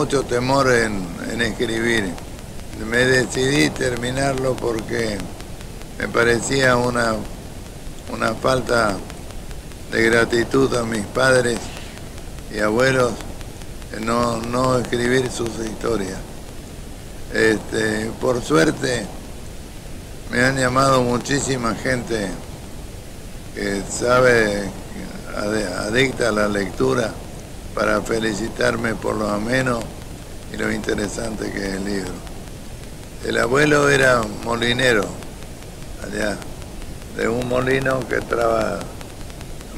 mucho temor en, escribir. Me decidí terminarlo porque me parecía una, una falta de gratitud a mis padres y abuelos no, no escribir sus historias. Este, por suerte me han llamado muchísima gente que sabe, adicta a la lectura, para felicitarme por lo ameno y lo interesante que es el libro. El abuelo era molinero, allá, de un molino que traba,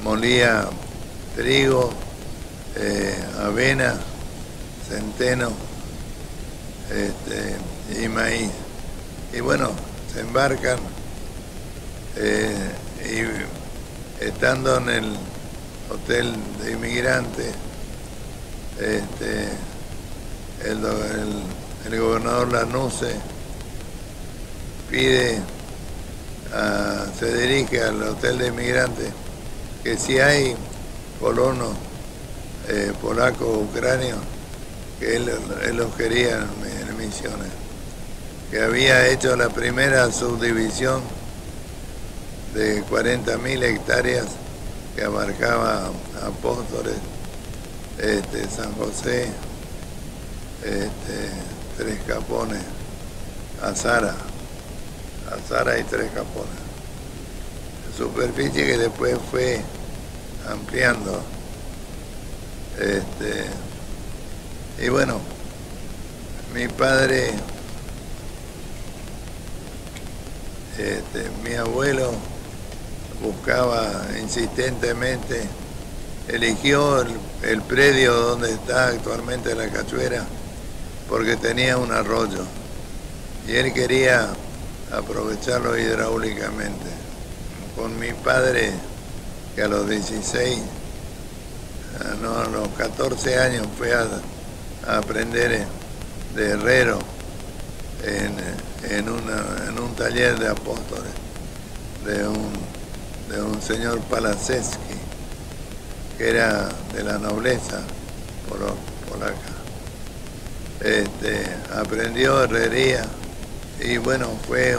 molía trigo, eh, avena, centeno este, y maíz. Y bueno, se embarcan eh, y estando en el hotel de inmigrantes, este, el, gobernador Lanuse pide, se dirige al hotel de inmigrantes que si hay colonos eh, polacos ucranios, que él, los quería en, misiones, que había hecho la primera subdivisión de 40.000 hectáreas que abarcaba Apóstoles, este, San José, este, Tres Capones, Azara, Azara y Tres Capones. Superficie que después fue ampliando. Este, y bueno, mi padre, este, mi abuelo buscaba insistentemente, eligió el, predio donde está actualmente la cachuera porque tenía un arroyo y él quería aprovecharlo hidráulicamente. Con mi padre, que a los 16, no, a los 14 años fue a, aprender de herrero en, un taller de apóstoles de un, de un señor Palaceski, que era de la nobleza polaca. Este, aprendió herrería y bueno, fue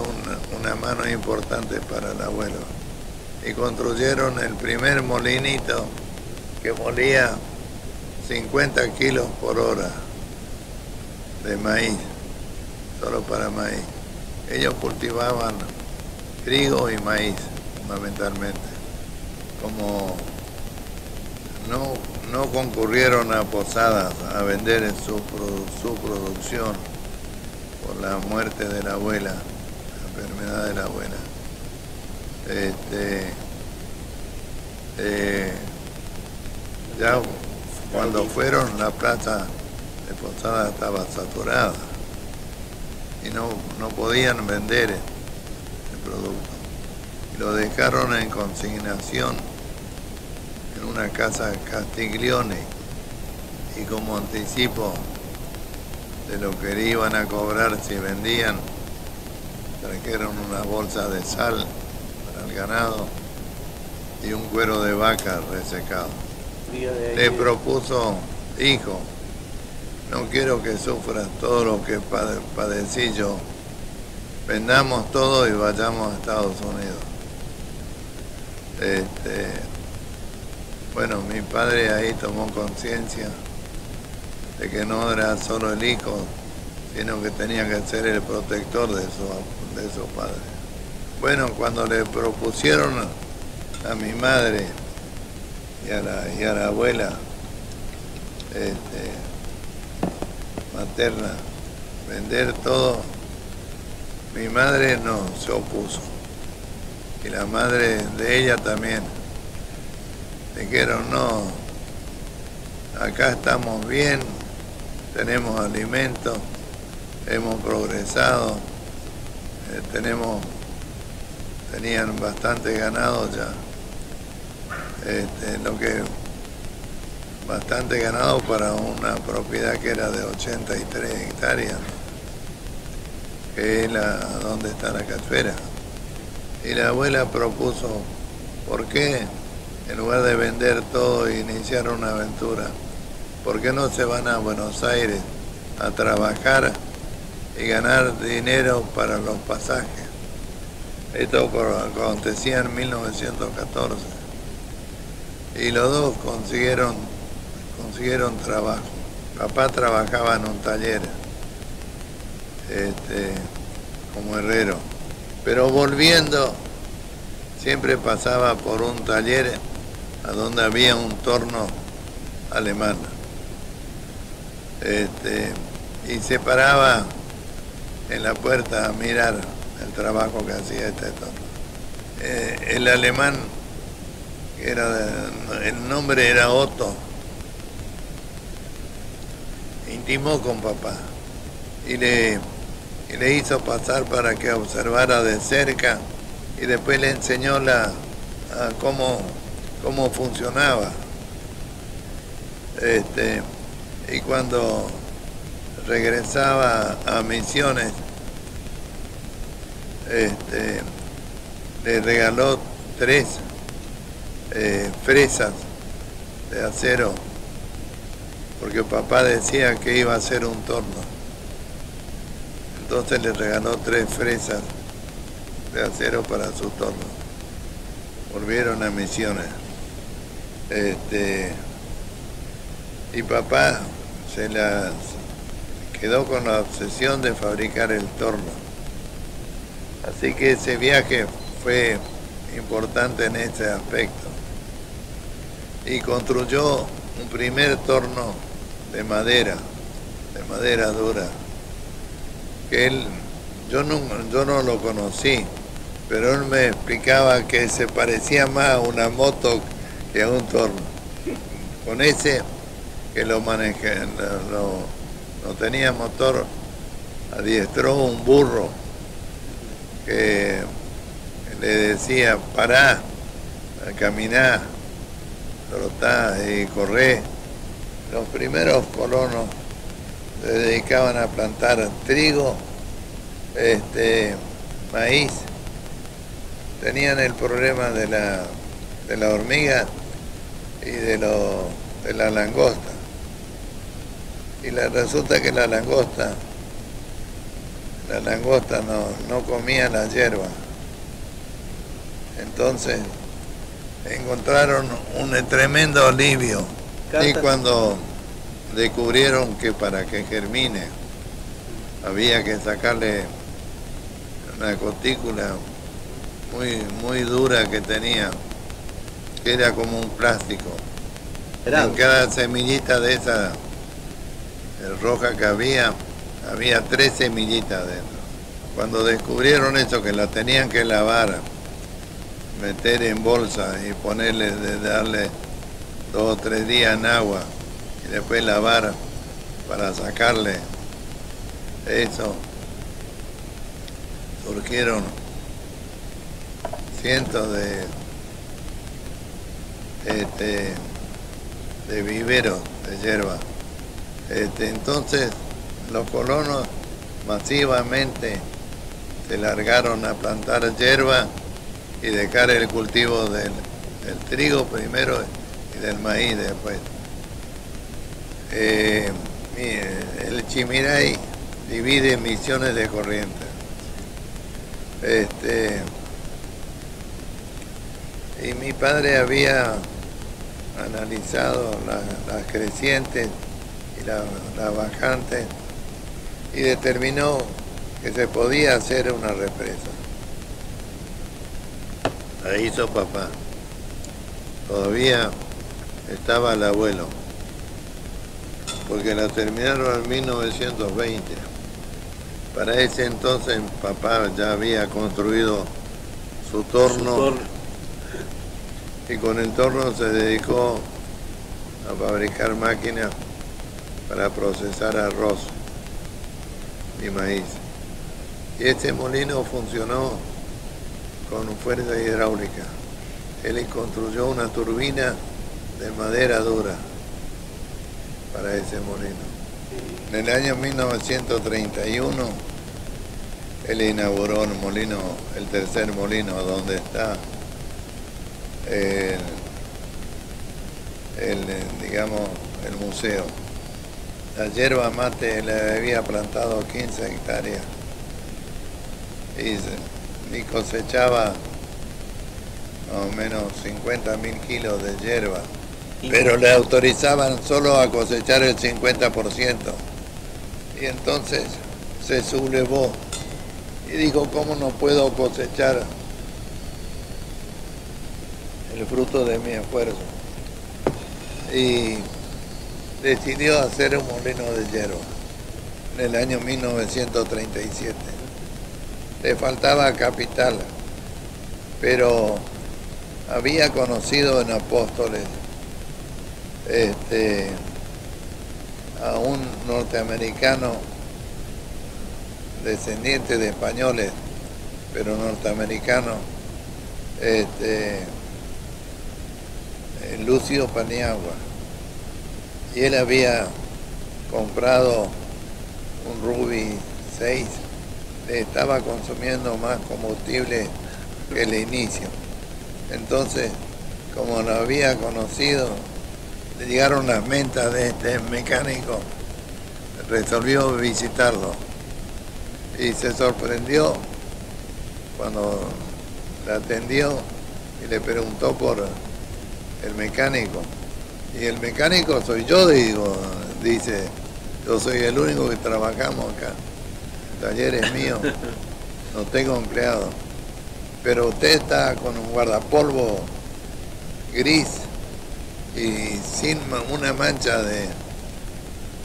una mano importante para el abuelo. Y construyeron el primer molinito que molía 50 kilos por hora de maíz, solo para maíz. Ellos cultivaban trigo y maíz, fundamentalmente. Como no, no concurrieron a Posadas a vender su, su producción por la muerte de la abuela, la enfermedad de la abuela. Este, eh, ya cuando fueron la plaza de Posada estaba saturada y no, no podían vender el producto. Lo dejaron en consignación en una casa Castiglione y como anticipo de lo que iban a cobrar si vendían, trajeron una bolsa de sal para el ganado y un cuero de vaca resecado le propuso, hijo, no quiero que sufras todo lo que padecí yo. Vendamos todo y vayamos a Estados Unidos. Este, bueno, mi padre ahí tomó conciencia de que no era solo el hijo, sino que tenía que ser el protector de su, de padre. Bueno, cuando le propusieron a mi madre y a la, y a la abuela este, materna, vender todo, mi madre no se opuso. Y la madre de ella también. Dijeron, no, acá estamos bien, tenemos alimento, hemos progresado, eh, tenemos, tenían bastante ganado ya. Este, lo que bastante ganado para una propiedad que era de 83 hectáreas, que es la donde está la cachuera. Y la abuela propuso, ¿por qué en lugar de vender todo e iniciar una aventura, ¿por qué no se van a Buenos Aires a trabajar y ganar dinero para los pasajes? Esto acontecía en 1914. Y los dos consiguieron, consiguieron trabajo. Papá trabajaba en un taller este, como herrero. Pero volviendo, siempre pasaba por un taller a donde había un torno alemán. Este, y se paraba en la puerta a mirar el trabajo que hacía este torno. Eh, el alemán, era el nombre era Otto, intimó con papá y le le hizo pasar para que observara de cerca y después le enseñó la, cómo, cómo funcionaba. Este, y cuando regresaba a Misiones, este, le regaló tres eh, fresas de acero, porque papá decía que iba a ser un torno. Entonces le regaló tres fresas de acero para su torno. Volvieron a misiones. Este, y papá se la quedó con la obsesión de fabricar el torno. Así que ese viaje fue importante en ese aspecto. Y construyó un primer torno de madera, de madera dura él, yo no, yo no lo conocí, pero él me explicaba que se parecía más a una moto que a un torno. Con ese que lo manejé, no tenía motor, adiestró un burro que le decía, pará, caminá, trotá y corré. Los primeros colonos se dedicaban a plantar trigo, este, maíz. Tenían el problema de la, de la hormiga y de, lo, de la langosta. Y la, resulta que la langosta, la langosta no, no comía la hierba. Entonces encontraron un tremendo alivio. Y cuando descubrieron que para que germine había que sacarle una cotícula muy, muy dura que tenía, que era como un plástico. En cada semillita de esa roja que había, había tres semillitas dentro. Cuando descubrieron eso, que la tenían que lavar, meter en bolsa y ponerle, darle dos o tres días en agua, y después lavar para sacarle eso. Surgieron cientos de, este, de viveros de hierba. Este, entonces los colonos masivamente se largaron a plantar hierba y dejar el cultivo del, del trigo primero y del maíz después. Eh, el Chimiray divide misiones de corriente. Este, y mi padre había analizado las crecientes y las bajantes y determinó que se podía hacer una represa. La hizo papá. Todavía estaba el abuelo porque la terminaron en 1920. Para ese entonces papá ya había construido su torno, y con el torno se dedicó a fabricar máquinas para procesar arroz y maíz. Y este molino funcionó con fuerza hidráulica. Él construyó una turbina de madera dura para ese molino. En el año 1931 él inauguró el molino, el tercer molino donde está el, digamos, el museo. La hierba mate le había plantado 15 hectáreas y, y cosechaba más o menos 50 mil kilos de hierba, pero le autorizaban solo a cosechar el 50%. Y entonces se sublevó y dijo, ¿cómo no puedo cosechar el fruto de mi esfuerzo? Y decidió hacer un molino de hierba en el año 1937. Le faltaba capital, pero había conocido en Apóstoles este, a un norteamericano descendiente de españoles, pero norteamericano, este, Lucio Paniagua. Y él había comprado un Ruby 6, le estaba consumiendo más combustible que el inicio. Entonces, como lo había conocido, le llegaron las mentas de este mecánico, resolvió visitarlo y se sorprendió cuando la atendió y le preguntó por el mecánico. Y el mecánico soy yo, digo, dice, yo soy el único que trabajamos acá. El taller es mío, no tengo empleado. Pero usted está con un guardapolvo gris y sin una mancha de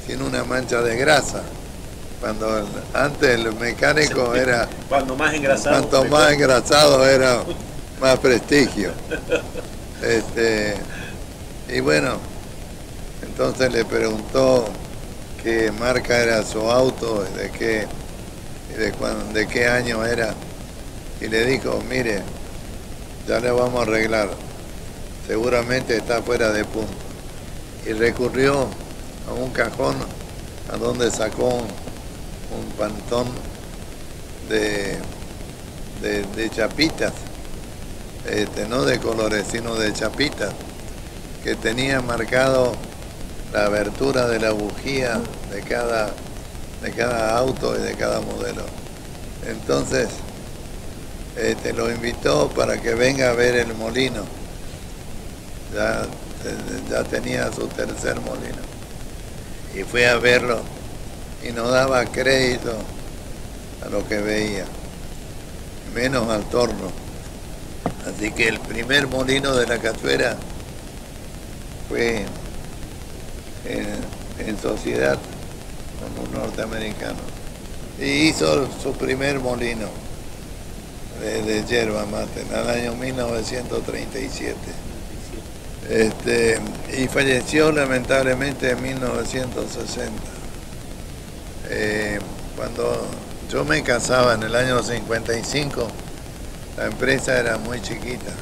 sin una mancha de grasa. Cuando antes el mecánico era cuando más engrasado cuanto más engrasado era más prestigio este y bueno entonces le preguntó qué marca era su auto de qué de, de qué año era y le dijo, mire, ya le vamos a arreglar, seguramente está fuera de punto. Y recurrió a un cajón a donde sacó un, pantón de, de, chapitas, este, no de colores, sino de chapitas, que tenía marcado la abertura de la bujía de cada, de cada auto y de cada modelo. Entonces, este, lo invitó para que venga a ver el molino. Ya, ya tenía su tercer molino. Y fue a verlo y no daba crédito a lo que veía, menos al torno. Así que el primer molino de la catuera fue en, sociedad con un norteamericano. Y hizo su primer molino de, yerba mate en el año 1937. Este, y falleció lamentablemente en 1960. Eh, cuando yo me casaba en el año 55, la empresa era muy chiquita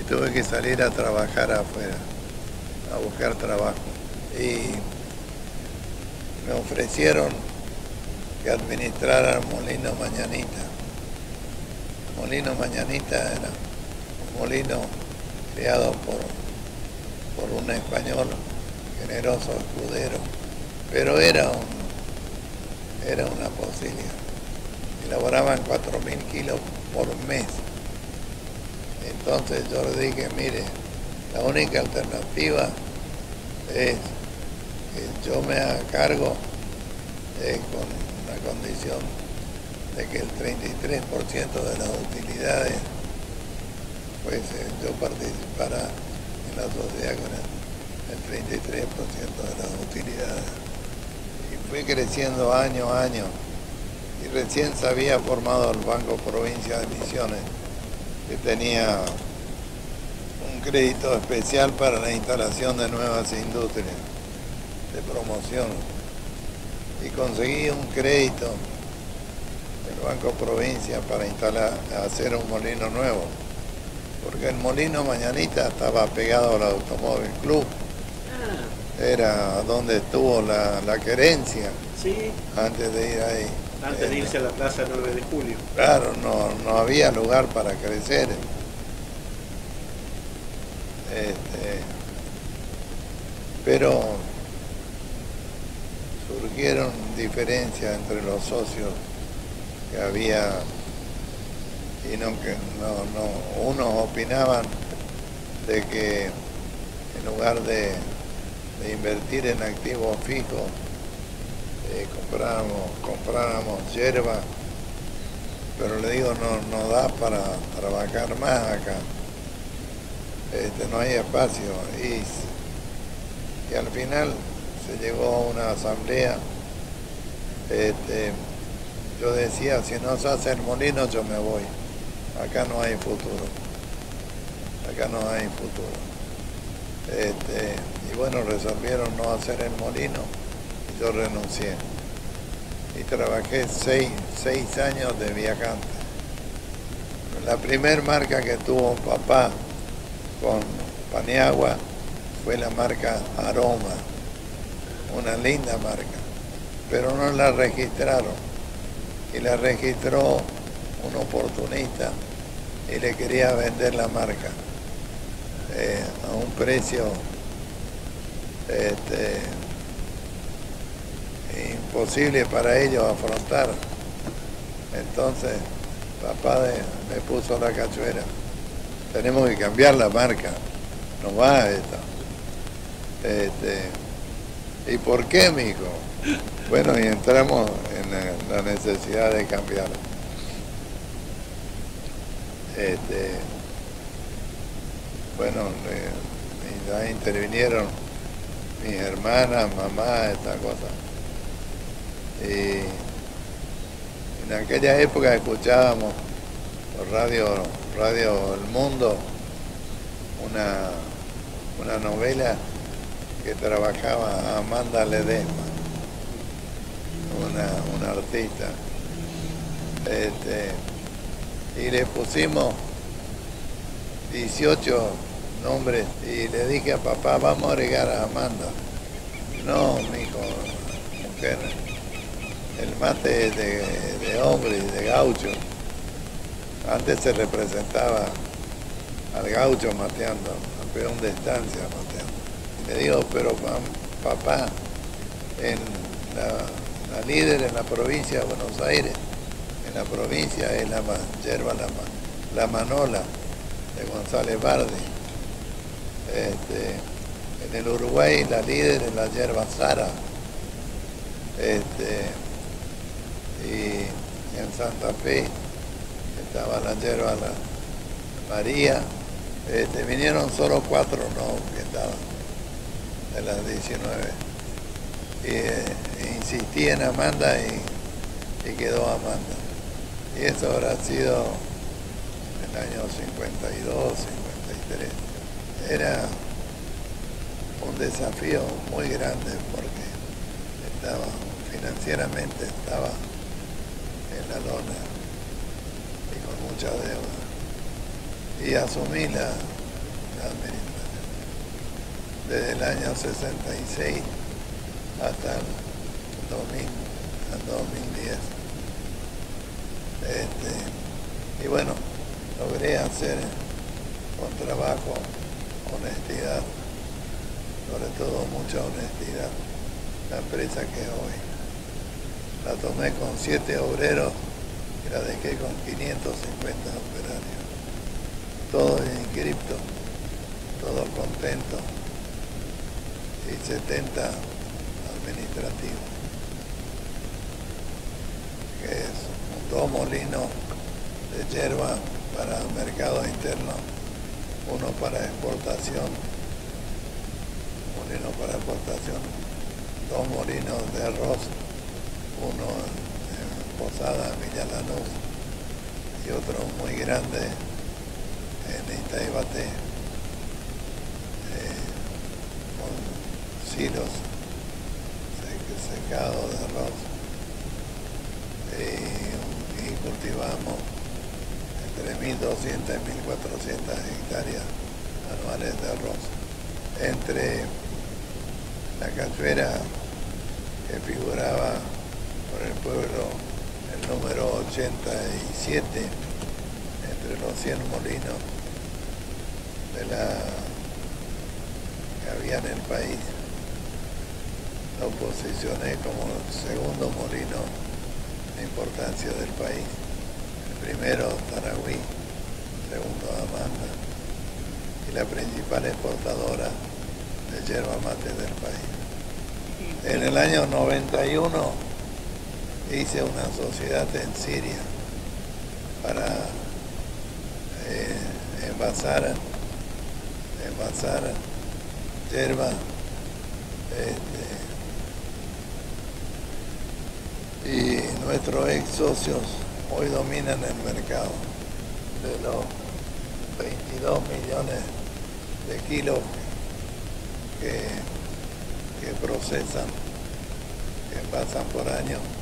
y tuve que salir a trabajar afuera, a buscar trabajo. Y me ofrecieron que administrara el molino Mañanita molino Mañanita era un molino creado por, por un español generoso escudero, pero era, un, era una posibilidad. Elaboraban 4.000 kilos por mes. Entonces yo le dije, mire, la única alternativa es que yo me haga cargo con una condición de que el 33% de las utilidades, pues eh, yo participara en la sociedad con el, 33% de las utilidades. Y fui creciendo año a año. Y recién se había formado el Banco Provincia de Misiones, que tenía un crédito especial para la instalación de nuevas industrias de promoción. Y conseguí un crédito Banco Provincia para instalar, hacer un molino nuevo, porque el molino Mañanita estaba pegado al Automóvil Club, ah. era donde estuvo la, la querencia antes de ir ahí. Antes de irse a la Plaza 9 de Julio. Claro, no, no había lugar para crecer. Este, pero surgieron diferencias entre los socios que había y no que no, no unos opinaban de que en lugar de, de invertir en activos fijos eh, compráramos, hierba pero le digo no, no da para trabajar más acá. Este, no hay espacio. Y, y al final se llegó a una asamblea. Este, yo decía si no se hace el molino yo me voy. Acá no hay futuro. Acá no hay futuro. Este, y bueno resolvieron no hacer el molino yo renuncié y trabajé seis, seis años de viajante. La primer marca que tuvo papá con Paniagua fue la marca Aroma, una linda marca, pero no la registraron. Y la registró un oportunista y le quería vender la marca eh, a un precio este, imposible para ellos afrontar. Entonces, papá me puso la cachuera. Tenemos que cambiar la marca. No va esta. Este, ¿Y por qué, mijo? Bueno, y entramos en la necesidad de cambiar. Este, bueno, ya intervinieron mis hermanas, mamá, esta cosa. Y en aquella época escuchábamos por radio, radio El Mundo una, una novela que trabajaba Amanda Ledesma, una, una artista. Este, y le pusimos 18 nombres y le dije a papá, vamos a agregar a Amanda. No, mi hijo, mujer el mate de, hombre y de gaucho. Antes se representaba al gaucho mateando, al peón de estancia mateando. Y le digo, pero papá, en la, líder en la provincia de Buenos Aires, en la provincia es la yerba la, la manola de González Bardi. Este, en el Uruguay la líder es la yerba Sara. Este, y en Santa Fe. Estaba la yerba la María, este, vinieron solo cuatro no que estaban de las 19 y eh, insistí en Amanda y, quedó Amanda. Y eso habrá sido el año 52, 53 era un desafío muy grande porque estaba financieramente estaba lona y con mucha deuda. Y asumí la. Desde el año 66 hasta el 2010. Este, y bueno, logré hacer con trabajo, honestidad, sobre todo mucha honestidad, la empresa que hoy la tomé con siete obreros y la dejé con 550 operarios. Todos inscriptos, todos contentos y 70 administrativos. Que es dos molinos de hierba para mercado interno, uno para exportación, molino para exportación, dos molinos de arroz uno en Posada, Villa Lanús, y otro muy grande en Itaibate, eh, con silos secados de arroz. Y, cultivamos entre 1.200 y 1.400 hectáreas anuales de arroz. Entre la cachuera que figuraba por el pueblo el número 87 entre los 100 molinos de la que había en el país lo posicioné como el segundo molino de importancia del país. El primero Tarahui, segundo Amanda y la principal exportadora de yerba mate del país. En el año 91 hice una sociedad en Siria para eh, envasar, envasar yerba este, y nuestros ex socios hoy dominan el mercado de los 22 millones de kilos que, que procesan, que envasan por año.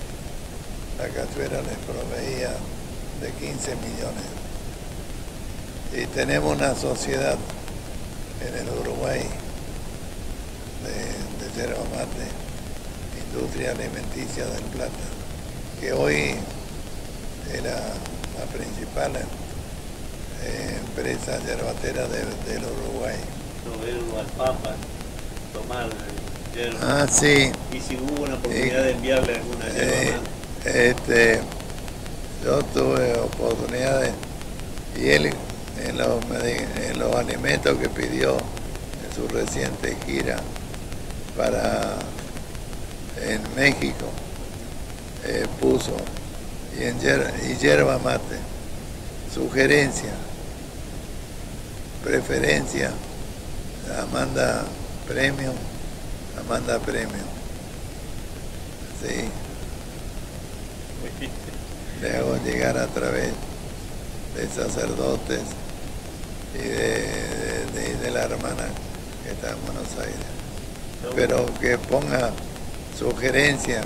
La cachuera les proveía de 15 millones. Y tenemos una sociedad en el Uruguay de, de yerba mate, industria alimenticia del plata, que hoy era la principal eh, empresa yerbatera de, del Uruguay. Proveerlo al Papa, tomar yerba. Ah, sí. Y si hubo una oportunidad de enviarle alguna yerba Eh, más. Este, yo tuve oportunidades y él en los, en los alimentos que pidió en su reciente gira para en México eh, puso y, en yerba mate sugerencia preferencia Amanda Premium Amanda Premium. Sí hago llegar a través de sacerdotes y de, de- de- de la hermana que está en Buenos Aires. Pero que ponga sugerencia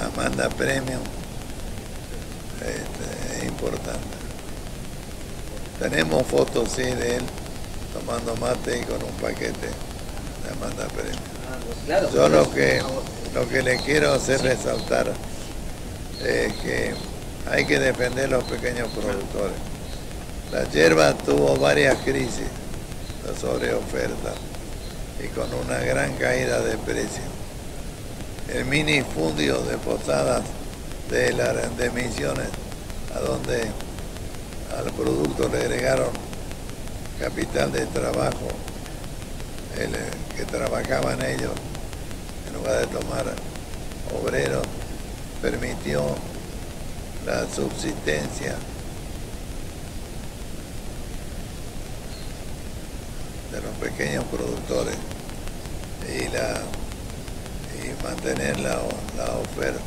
Amanda Premium este, es importante. Tenemos fotos sí de él tomando mate y con un paquete de Amanda Premium. Claro. Yo lo que, lo que le quiero hacer resaltar es que hay que defender los pequeños productores. La hierba tuvo varias crisis de sobreoferta y con una gran caída de precio. El minifundio de posadas de, la, de Misiones, a donde al producto le agregaron capital de trabajo, el, eh, que trabajaban ellos en lugar de tomar obreros, permitió la subsistencia de los pequeños productores y, la, y mantener la, la oferta.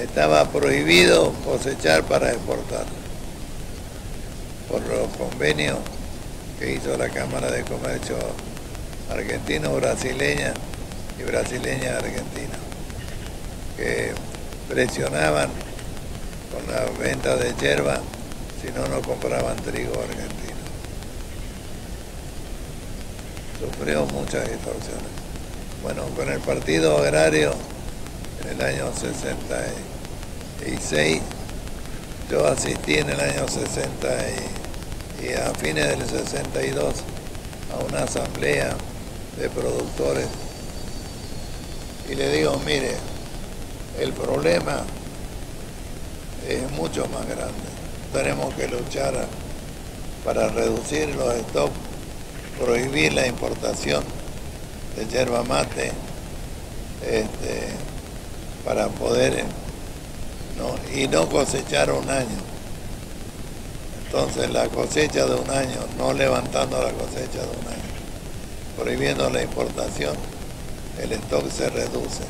Estaba prohibido cosechar para exportar por los convenios que hizo la Cámara de Comercio argentino-brasileña y brasileña-argentina, que presionaban con la venta de hierba si no, no compraban trigo argentino. Sufrió muchas distorsiones. Bueno, con el Partido Agrario, en el año 66, yo asistí en el año 60 y, y a fines del 62 a una asamblea de productores y le digo, mire, el problema es mucho más grande. Tenemos que luchar para reducir los stocks, prohibir la importación de yerba mate, este, para poder y no cosechar un año. Entonces la cosecha de un año, no levantando la cosecha de un año, prohibiendo la importación, el stock se reduce.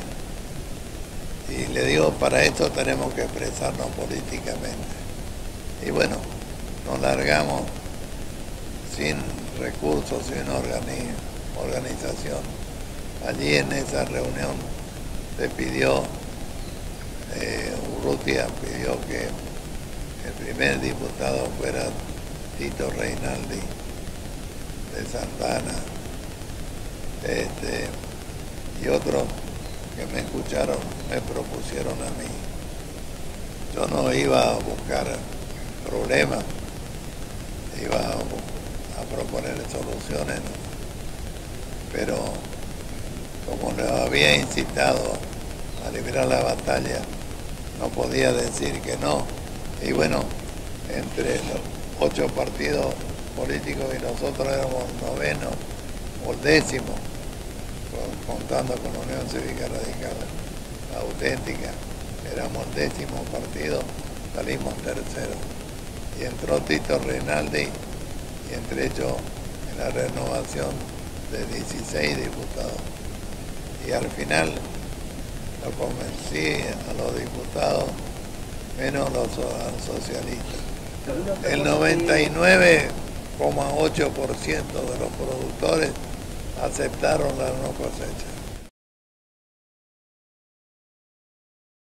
Y le digo, para esto tenemos que expresarnos políticamente. Y bueno, nos largamos sin recursos, sin organi- organización. Allí en esa reunión se pidió, eh, Urrutia pidió que el primer diputado fuera Tito Reinaldi de Santana, este, y otros que me escucharon me propusieron a mí. Yo no iba a buscar problemas, iba a, proponer soluciones, pero como nos había incitado a librar la batalla, no podía decir que no. Y bueno, entre los ocho partidos políticos y nosotros éramos noveno o décimo, contando con la Unión Cívica Radical auténtica, éramos décimo partido, salimos tercero. Y entró Tito Reinaldi y entre ellos en la renovación de 16 diputados. Y al final lo convencí a los diputados, menos los socialistas. El 99,8% de los productores aceptaron la no cosecha.